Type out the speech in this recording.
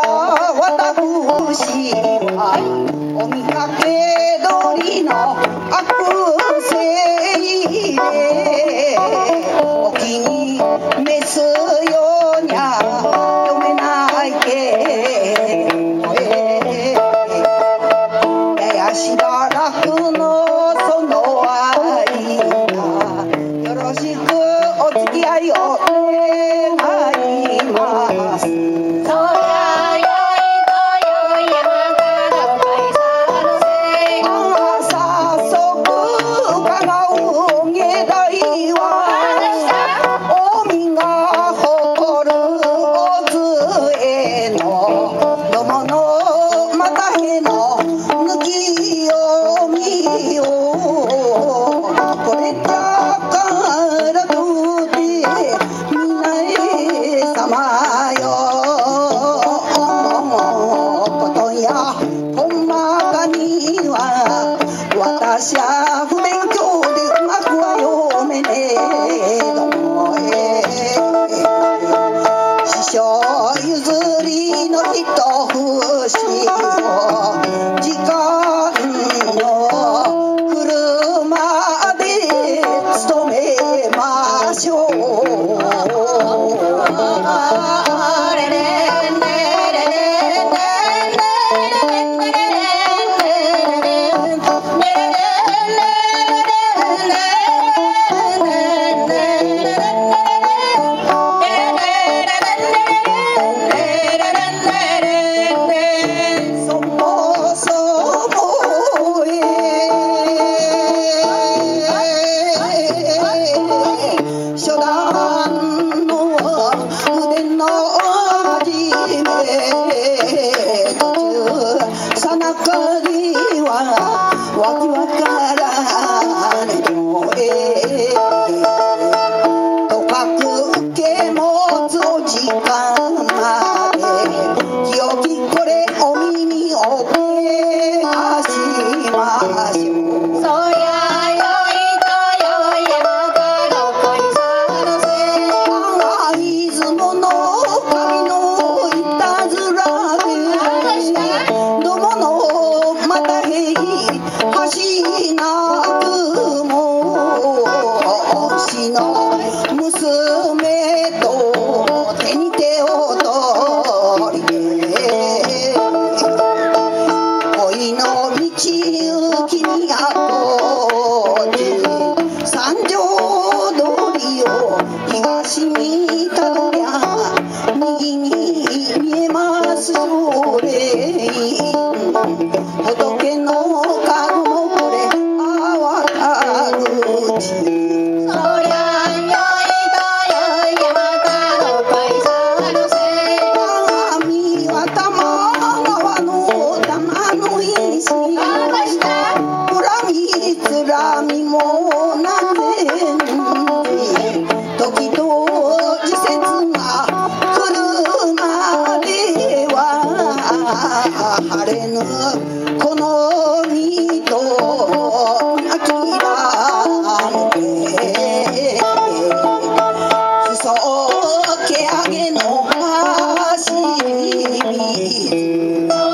私はお見かけ通りの悪性でお気に召すようには読めないけえややしばらくのその間よろしくお付き合いを願います。しゃ不勉強でうまくは読めねえどもへ師匠譲りの一節を時間の車で勤めましょう。さなかにはわけわからねどえとかく受け持つお時間までよきこれお身に覚えしましょう。足にたどりゃ右に見えますそれ Música